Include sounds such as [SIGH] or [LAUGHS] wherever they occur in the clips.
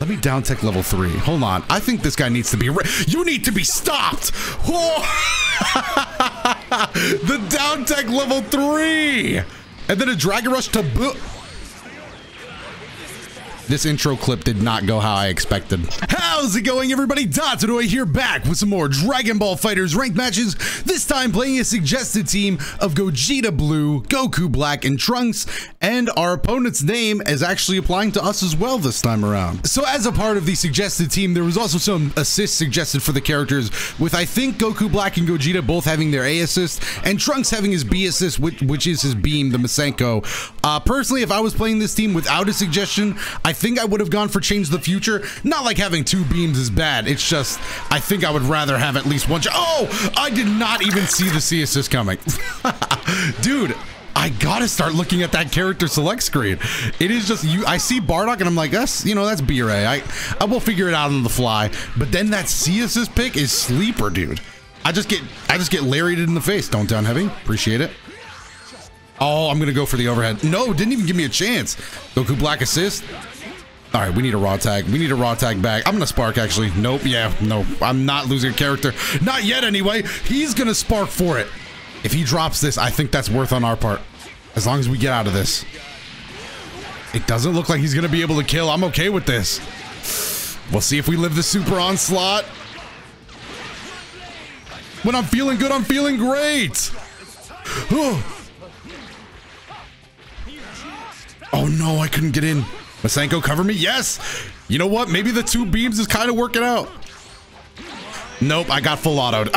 Let me down tech level three. Hold on. I think this guy needs to be. you need to be stopped. [LAUGHS] The down tech level three, and then a dragon rush to boot. This intro clip did not go how I expected. How's it going, everybody? Dotodoya here back with some more Dragon Ball FighterZ ranked matches, this time playing a suggested team of Gogeta Blue, Goku Black, and Trunks, and our opponent's name is actually applying to us as well this time around. So as a part of the suggested team, there was also some assists suggested for the characters, with I think Goku Black and Gogeta both having their A assist, and Trunks having his B assist, which, which is his beam, the Masenko. Uh, personally, if I was playing this team without a suggestion, I think I would have gone for Change the Future. Not like having two beams is bad. It's just, I think I would rather have at least one. Oh, I did not even see the C assist coming. [LAUGHS] Dude, I gotta start looking at that character select screen. It is just you. I see Bardock and I'm like, that's you know that's B-Ray. I I will figure it out on the fly. But then that C assist pick is sleeper, dude. I just get I just get Larried in the face. Don't down heavy. Appreciate it. Oh, I'm gonna go for the overhead. No, didn't even give me a chance. Goku Black assist. All right, we need a raw tag. We need a raw tag back. I'm gonna spark actually. Nope. Yeah. No. I'm not losing a character. Not yet. Anyway. He's gonna spark for it. If he drops this, I think that's worth on our part. As long as we get out of this. It doesn't look like he's gonna be able to kill. I'm okay with this. We'll see if we live the super onslaught. When I'm feeling good, I'm feeling great. oh no, I couldn't get in. Masenko, cover me? Yes! You know what? Maybe the two beams is kind of working out. Nope, I got full autoed.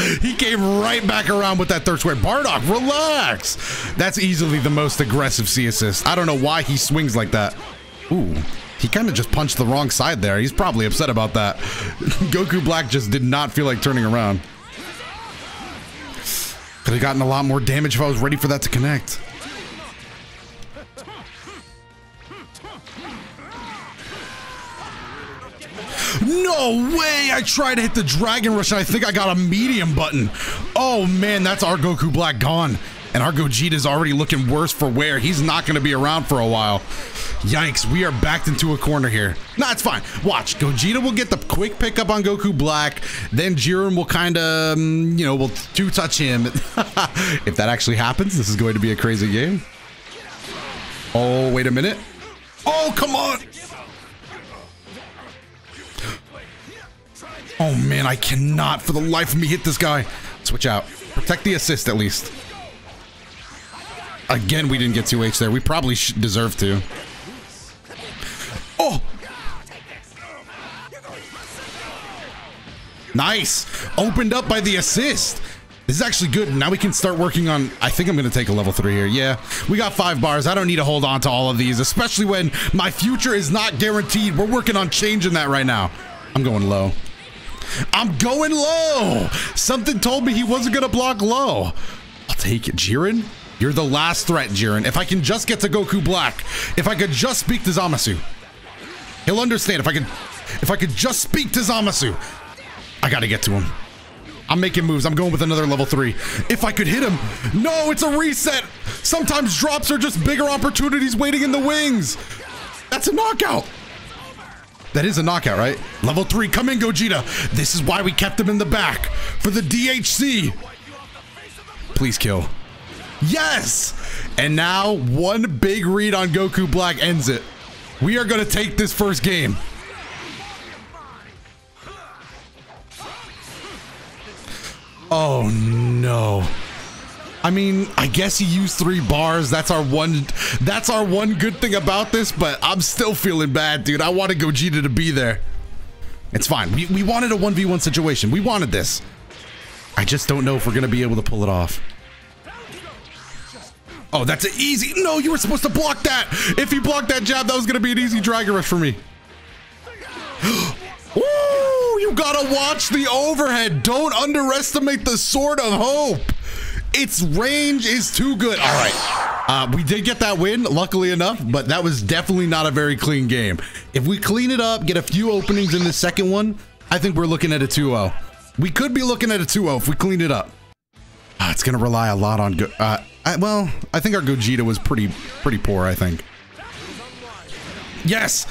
[LAUGHS] he came right back around with that third square. Bardock, relax. That's easily the most aggressive C assist. I don't know why he swings like that. Ooh, he kind of just punched the wrong side there. He's probably upset about that. [LAUGHS] Goku Black just did not feel like turning around. Could have gotten a lot more damage if I was ready for that to connect. No way! I tried to hit the Dragon Rush and I think I got a medium button. Oh man, that's our Goku Black gone. And our Gogeta is already looking worse for wear. He's not going to be around for a while. Yikes, we are backed into a corner here. Nah, it's fine. Watch, Gogeta will get the quick pickup on Goku Black. Then Jiren will kind of, um, you know, will two-touch him. [LAUGHS] if that actually happens, this is going to be a crazy game. Oh, wait a minute. Oh, come on. Oh man, I cannot for the life of me hit this guy. Switch out. Protect the assist at least. Again, we didn't get 2H there. We probably deserve to. Oh! Nice! Opened up by the assist. This is actually good. Now we can start working on... I think I'm going to take a level 3 here. Yeah, we got 5 bars. I don't need to hold on to all of these, especially when my future is not guaranteed. We're working on changing that right now. I'm going low. I'm going low. Something told me he wasn't going to block low. I'll take it. Jiren, you're the last threat, Jiren. If I can just get to Goku Black, if I could just speak to Zamasu, he'll understand. If I could, if I could just speak to Zamasu, I got to get to him. I'm making moves. I'm going with another level three. If I could hit him. No, it's a reset. Sometimes drops are just bigger opportunities waiting in the wings. That's a knockout. That is a knockout, right? Level three, come in, Gogeta. This is why we kept him in the back. For the DHC. Please kill. Yes! And now, one big read on Goku Black ends it. We are going to take this first game. Oh, no. I mean, I guess he used three bars. That's our one. That's our one good thing about this. But I'm still feeling bad, dude. I wanted Gogeta to be there. It's fine. We, we wanted a 1v1 situation. We wanted this. I just don't know if we're to be able to pull it off. Oh, that's an easy. No, you were supposed to block that. If he blocked that jab, that was to be an easy Dragon Rush for me. [GASPS] Ooh, you got to watch the overhead. Don't underestimate the Sword of Hope. Its range is too good. All right. Uh, we did get that win, luckily enough, but that was definitely not a very clean game. If we clean it up, get a few openings in the second one, I think we're looking at a 2-0. We could be looking at a 2-0 if we clean it up. Uh, it's going to rely a lot on... Uh, I, well, I think our Gogeta was pretty, pretty poor, I think. Yes!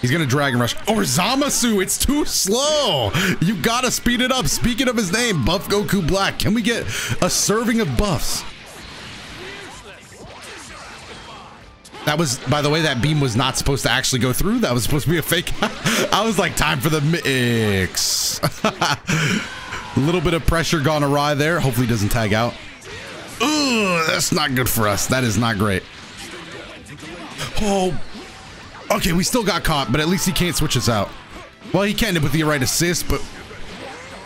He's gonna Dragon Rush. Or Zamasu, it's too slow. You gotta speed it up. Speaking of his name, Buff Goku Black. Can we get a serving of buffs? That was, by the way, that beam was not supposed to actually go through. That was supposed to be a fake. [LAUGHS] I was like, time for the mix. a [LAUGHS] little bit of pressure gone awry there. Hopefully doesn't tag out. That's not good for us. That is not great. Oh, okay, we still got caught, but at least he can't switch us out. Well, he can with the right assist, but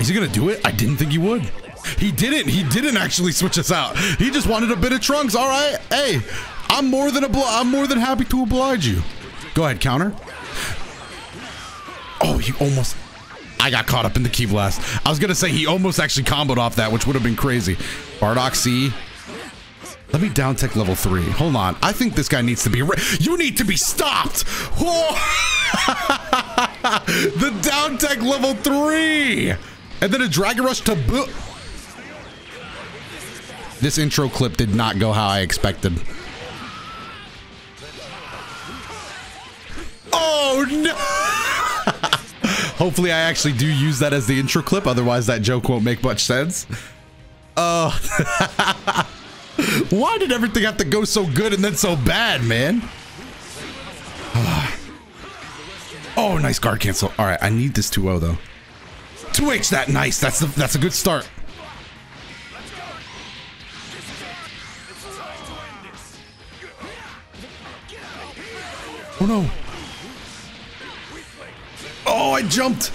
is he gonna do it? I didn't think he would. He didn't. He didn't actually switch us out. He just wanted a bit of trunks. All right, hey, I'm more than I'm more than happy to oblige you. Go ahead, counter. Oh, he almost. I got caught up in the key blast. I was gonna say he almost actually comboed off that, which would have been crazy. Bardock C. Let me down tech level three. Hold on. I think this guy needs to be. you need to be stopped. [LAUGHS] The down tech level three, and then a dragon rush to boot. This intro clip did not go how I expected. Oh no! [LAUGHS] Hopefully I actually do use that as the intro clip, otherwise that joke won't make much sense. Oh. [LAUGHS] Why did everything have to go so good and then so bad, man? [SIGHS] oh, nice guard cancel. All right, I need this 2-0 though. 2H that nice. That's the, that's a good start. Oh no. Oh, I jumped.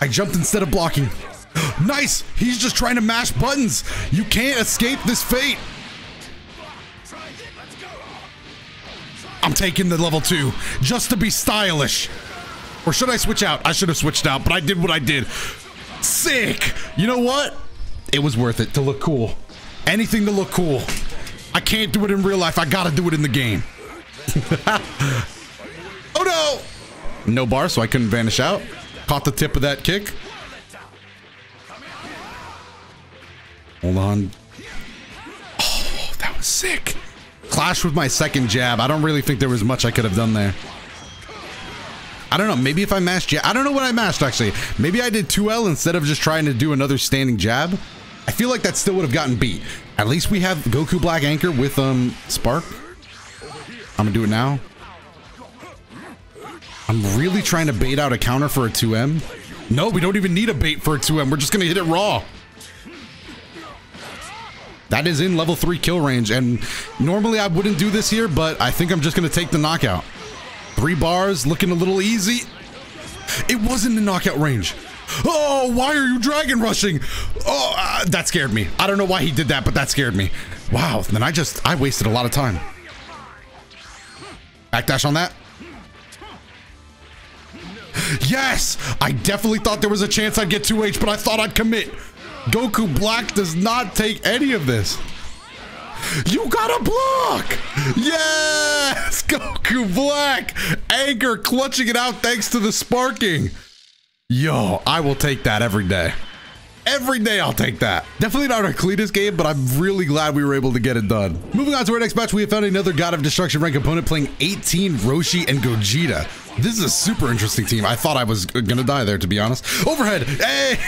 I jumped instead of blocking. [GASPS] nice. He's just trying to mash buttons. You can't escape this fate. I'm taking the level two just to be stylish. Or should I switch out? I should have switched out, but I did what I did. Sick. You know what? It was worth it to look cool. Anything to look cool. I can't do it in real life. I gotta do it in the game. [LAUGHS] oh no! No bar, so I couldn't vanish out. Caught the tip of that kick. Hold on. Oh, that was sick. Clash with my second jab. I don't really think there was much I could have done there. I don't know. Maybe if I mashed jab. I don't know what I mashed, actually. Maybe I did 2L instead of just trying to do another standing jab. I feel like that still would have gotten beat. At least we have Goku Black Anchor with um Spark. I'm to do it now. I'm really trying to bait out a counter for a 2M. No, we don't even need a bait for a 2M. We're just going to hit it raw. That is in level 3 kill range, and normally I wouldn't do this here, but I think I'm just going to take the knockout. Three bars, looking a little easy. It wasn't in knockout range. Oh, why are you dragon rushing? Oh, uh, that scared me. I don't know why he did that, but that scared me. Wow, then I just, I wasted a lot of time. Backdash on that. Yes! I definitely thought there was a chance I'd get 2H, but I thought I'd commit. Goku Black does not take any of this. You got a block! Yes! [LAUGHS] Goku Black! Anchor clutching it out thanks to the sparking. Yo, I will take that every day. Every day I'll take that. Definitely not our cleanest game, but I'm really glad we were able to get it done. Moving on to our next match, we have found another God of Destruction rank opponent playing 18 Roshi and Gogeta. This is a super interesting team. I thought I was gonna die there, to be honest. Overhead, hey!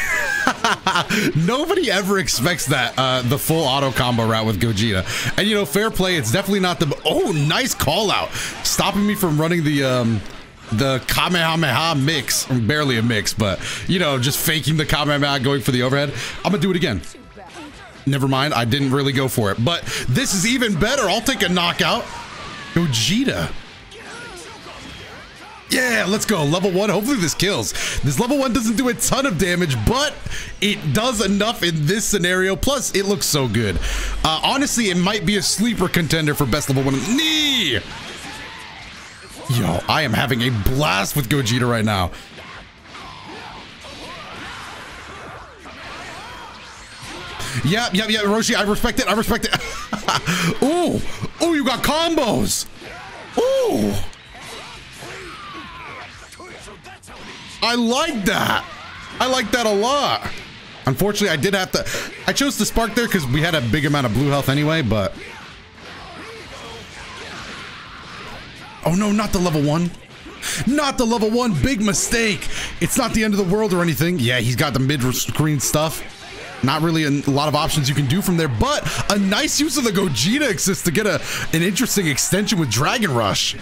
[LAUGHS] Nobody ever expects that, uh, the full auto combo route with Gogeta. And you know, fair play, it's definitely not the, oh, nice call out. Stopping me from running the, um, the Kamehameha mix, barely a mix, but you know, just faking the Kamehameha going for the overhead. I'm gonna do it again. Never mind, I didn't really go for it, but this is even better. I'll take a knockout. Gogeta. Yeah, let's go. Level one. Hopefully this kills. This level one doesn't do a ton of damage, but it does enough in this scenario. Plus, it looks so good. Uh, honestly, it might be a sleeper contender for best level one. Knee! Yo, I am having a blast with Gogeta right now. Yep, yep, yep, Roshi, I respect it, I respect it. [LAUGHS] ooh, ooh, you got combos. Ooh. I like that. I like that a lot. Unfortunately, I did have to, I chose to spark there because we had a big amount of blue health anyway, but Oh no, not the level one. Not the level one, big mistake. It's not the end of the world or anything. Yeah, he's got the mid-screen stuff. Not really a lot of options you can do from there, but a nice use of the Gogeta assist to get a an interesting extension with Dragon Rush.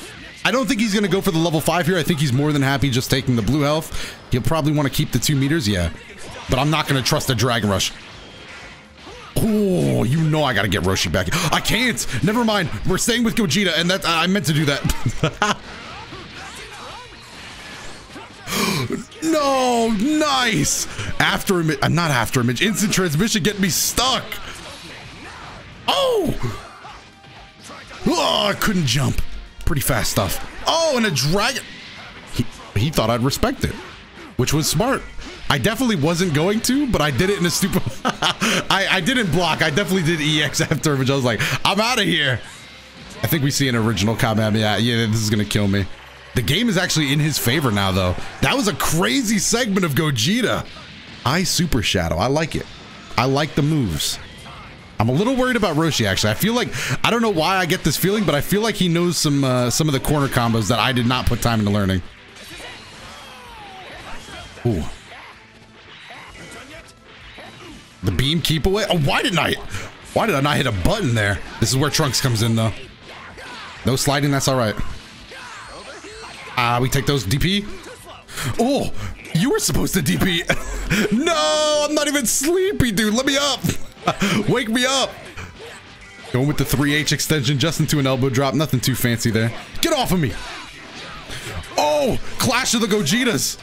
I don't think he's going to go for the level 5 here. I think he's more than happy just taking the blue health. He'll probably want to keep the 2 meters, yeah. But I'm not going to trust the Dragon Rush. Oh, you know I got to get Roshi back. I can't. Never mind. We're staying with Gogeta, and that I meant to do that. [GASPS] no, nice. After image, I'm uh, not after image. Instant transmission get me stuck. Oh. Oh, I couldn't jump. Pretty fast stuff. Oh, and a dragon. He, he thought I'd respect it, which was smart. I definitely wasn't going to, but I did it in a stupid. [LAUGHS] I, I didn't block. I definitely did EX after which I was like, I'm out of here. I think we see an original comment. Yeah, yeah, this is gonna kill me. The game is actually in his favor now, though. That was a crazy segment of Gogeta. I Super Shadow. I like it. I like the moves. I'm a little worried about Roshi, actually. I feel like, I don't know why I get this feeling, but I feel like he knows some uh, some of the corner combos that I did not put time into learning. Ooh. The beam keep away? Oh, why didn't I? Why did I not hit a button there? This is where Trunks comes in, though. No sliding, that's all right. Ah, uh, we take those DP. Oh, you were supposed to DP. [LAUGHS] no, I'm not even sleepy, dude. Let me up. [LAUGHS] Wake me up. Going with the 3H extension just into an elbow drop. Nothing too fancy there. Get off of me. Oh, Clash of the Gogetas.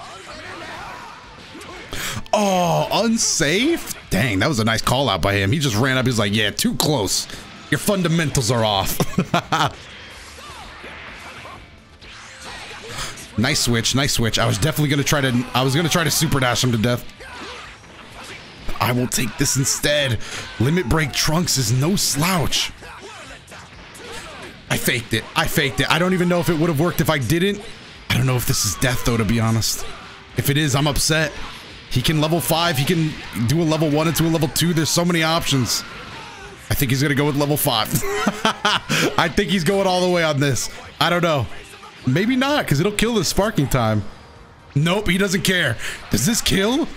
Oh, unsafe? Dang, that was a nice call out by him. He just ran up. He's like, yeah, too close. Your fundamentals are off. [LAUGHS] nice switch, nice switch. I was definitely gonna try to I was gonna try to super dash him to death. I will take this instead. Limit break trunks is no slouch. I faked it. I faked it. I don't even know if it would have worked if I didn't. I don't know if this is death though, to be honest. If it is, I'm upset. He can level five. He can do a level one into a level two. There's so many options. I think he's going to go with level five. [LAUGHS] I think he's going all the way on this. I don't know. Maybe not, because it'll kill the sparking time. Nope, he doesn't care. Does this kill?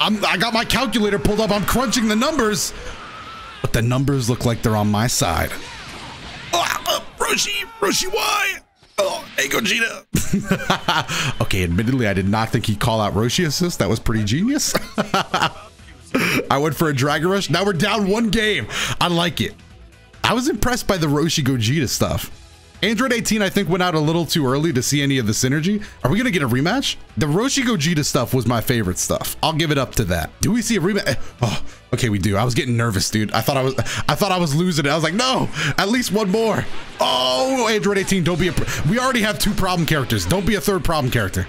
I'm, I got my calculator pulled up. I'm crunching the numbers. But the numbers look like they're on my side. Oh, Roshi, Roshi, why? Oh, hey, Gogeta. [LAUGHS] okay, admittedly, I did not think he'd call out Roshi assist. That was pretty genius. [LAUGHS] I went for a Dragon Rush. Now we're down one game. I like it. I was impressed by the Roshi Gogeta stuff. Android 18, I think, went out a little too early to see any of the synergy. Are we going to get a rematch? The Roshi Gogeta stuff was my favorite stuff. I'll give it up to that. Do we see a rematch? Eh, oh, okay, we do. I was getting nervous, dude. I thought I was I thought I was losing it. I was like, no, at least one more. Oh, Android 18, don't be a... We already have two problem characters. Don't be a third problem character.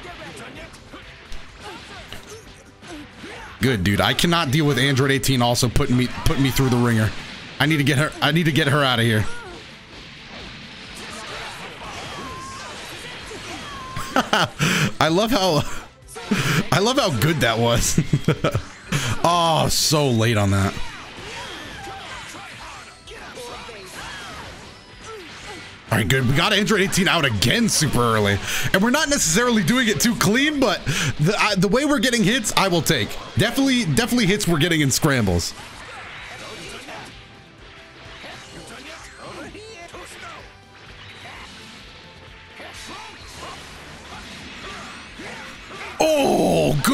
Good, dude. I cannot deal with Android 18 also putting me putting me through the ringer. I need to get her I need to get her out of here. [LAUGHS] I love how I love how good that was. [LAUGHS] oh, so late on that. All right, good. We got Android 18 out again super early. And we're not necessarily doing it too clean, but the, uh, the way we're getting hits, I will take. Definitely, definitely hits we're getting in scrambles.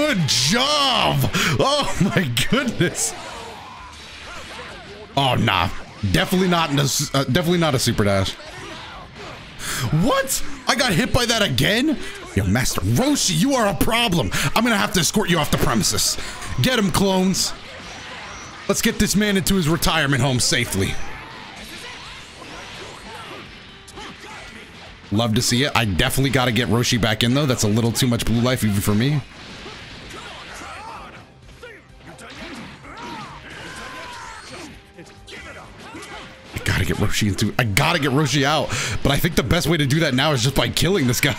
Good job. Oh my goodness. Oh, nah. Definitely not, a, uh, definitely not a super dash. What? I got hit by that again? Yo, Master Roshi, you are a problem. I'm gonna have to escort you off the premises. Get him, clones. Let's get this man into his retirement home safely. Love to see it. I definitely got to get Roshi back in, though. That's a little too much blue life even for me. Roshi into... I gotta get Roshi out. But I think the best way to do that now is just by killing this guy. [GASPS]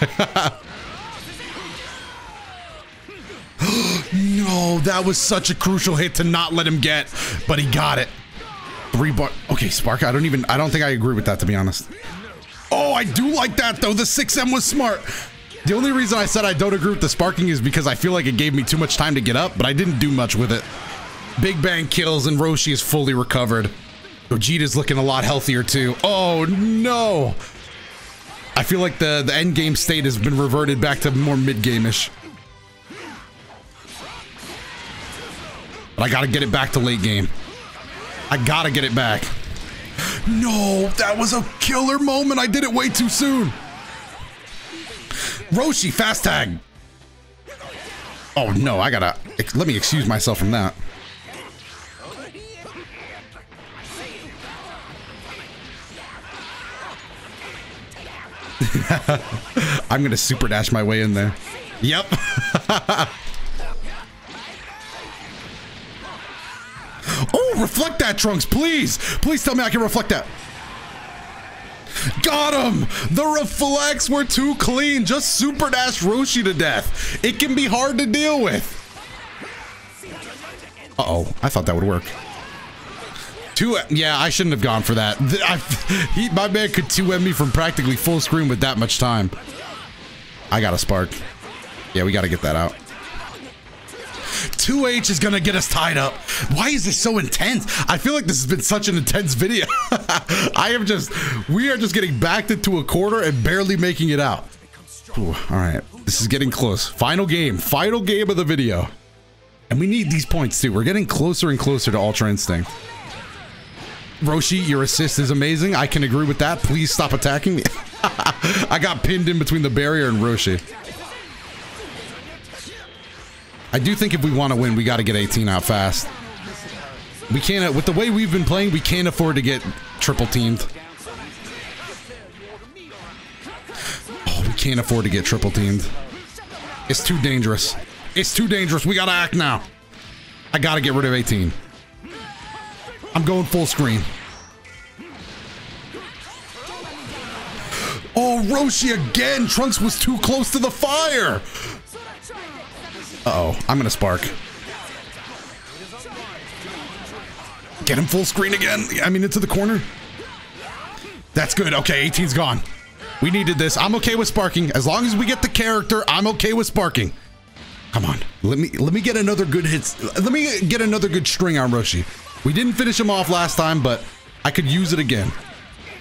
no, that was such a crucial hit to not let him get. But he got it. Three bar... Okay, Spark, I don't even... I don't think I agree with that, to be honest. Oh, I do like that though. The 6M was smart. The only reason I said I don't agree with the sparking is because I feel like it gave me too much time to get up, but I didn't do much with it. Big Bang kills and Roshi is fully recovered. Gogeta's looking a lot healthier too. Oh no! I feel like the, the end game state has been reverted back to more mid-game-ish. But I gotta get it back to late game. I gotta get it back. No, that was a killer moment. I did it way too soon. Roshi, fast tag. Oh no, I gotta, let me excuse myself from that. [LAUGHS] I'm gonna super dash my way in there. Yep. [LAUGHS] oh, reflect that, Trunks, please. Please tell me I can reflect that. Got him! The reflects were too clean. Just super dash Roshi to death. It can be hard to deal with. Uh-oh. I thought that would work. Two, yeah, I shouldn't have gone for that. I, [LAUGHS] he, my man could 2M me from practically full screen with that much time. I got a spark. Yeah, we got to get that out. 2H is gonna get us tied up. Why is this so intense? I feel like this has been such an intense video. [LAUGHS] I am just, we are just getting backed into a quarter and barely making it out. Ooh, all right, this is getting close. Final game, final game of the video. And we need these points too. We're getting closer and closer to Ultra Instinct. Roshi, your assist is amazing. I can agree with that. Please stop attacking me. [LAUGHS] I got pinned in between the barrier and Roshi. I do think if we want to win, we got to get 18 out fast. We can't, with the way we've been playing, we can't afford to get triple teamed. Oh, we can't afford to get triple teamed. It's too dangerous. It's too dangerous. We got to act now. I got to get rid of 18. I'm going full screen. Oh, Roshi again! Trunks was too close to the fire! Uh oh I'm gonna spark. Get him full screen again. I mean, into the corner. That's good. Okay, 18's gone. We needed this. I'm okay with sparking. As long as we get the character, I'm okay with sparking. Come on. Let me let me get another good hits. Let me get another good string on Roshi. We didn't finish him off last time, but I could use it again.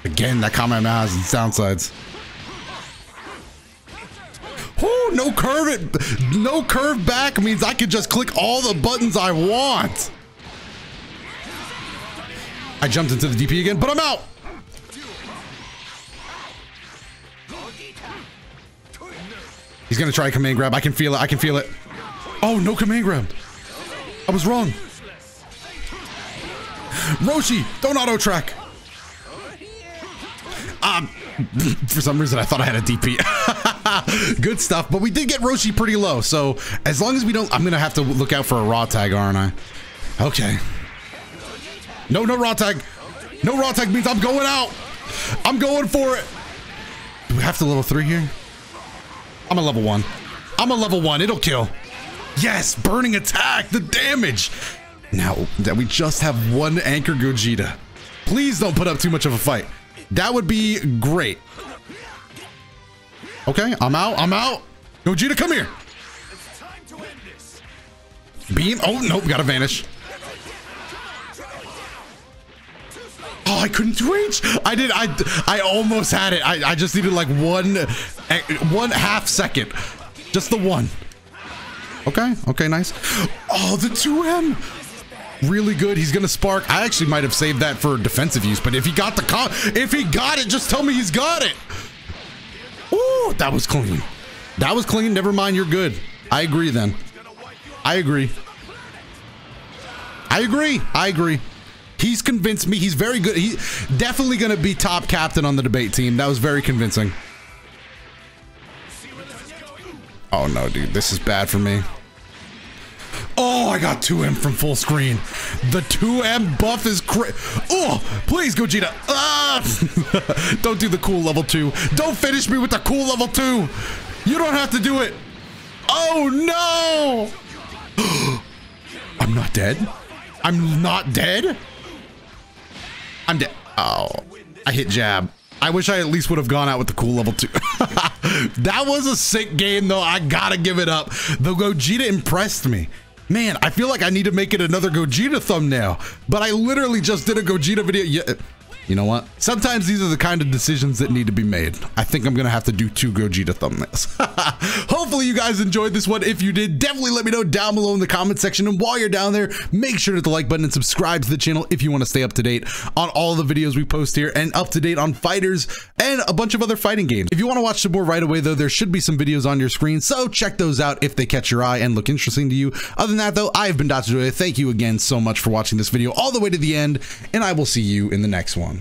Again, that comment has its downsides. Oh, no curve it, no curve back means I can just click all the buttons I want. I jumped into the DP again, but I'm out. He's gonna try command grab. I can feel it. I can feel it. Oh, no command grab. I was wrong. Roshi, don't auto track. Um, [LAUGHS] for some reason, I thought I had a DP. [LAUGHS] Good stuff, but we did get Roshi pretty low. So as long as we don't, I'm gonna have to look out for a raw tag, aren't I? Okay. No, no raw tag. No raw tag means I'm going out. I'm going for it. Do we have to level three here? I'm a level one. I'm a level one. It'll kill. Yes, burning attack. The damage. Now that we just have one Anchor Gogeta, please don't put up too much of a fight. That would be great. Okay, I'm out. I'm out. Gogeta, come here. Beam. Oh, nope. Gotta vanish. Oh, I couldn't reach. I did. I I almost had it. I, I just needed like one, eh, one half second. Just the one. Okay. Okay. Nice. Oh, the 2M really good. He's gonna spark. I actually might have saved that for defensive use, but if he got the con if he got it, just tell me he's got it. Ooh, that was clean. That was clean. Never mind, you're good. I agree then. I agree. I agree. I agree. He's convinced me. He's very good. He definitely going to be top captain on the debate team. That was very convincing. Oh no, dude. This is bad for me. Oh, I got 2M from full screen. The 2M buff is cra- Oh, please, Gogeta. Ah! [LAUGHS] don't do the cool level 2. Don't finish me with the cool level 2. You don't have to do it. Oh, no. [GASPS] I'm not dead. I'm not dead. I'm dead. Oh, I hit jab. I wish I at least would have gone out with the cool level two. [LAUGHS] that was a sick game, though. I gotta give it up. The Gogeta impressed me. Man, I feel like I need to make it another Gogeta thumbnail, but I literally just did a Gogeta video. Yeah. You know what? Sometimes these are the kind of decisions that need to be made. I think I'm gonna have to do two Gogeta thumbnails. [LAUGHS] Hopefully you guys enjoyed this one. If you did, definitely let me know down below in the comment section. And while you're down there, make sure to hit the like button and subscribe to the channel if you want to stay up to date on all the videos we post here and up to date on FighterZ and a bunch of other fighting games. If you want to watch some more right away though, there should be some videos on your screen. So check those out if they catch your eye and look interesting to you. Other than that though, I've been Dotodoya. Thank you again so much for watching this video all the way to the end and I will see you in the next one.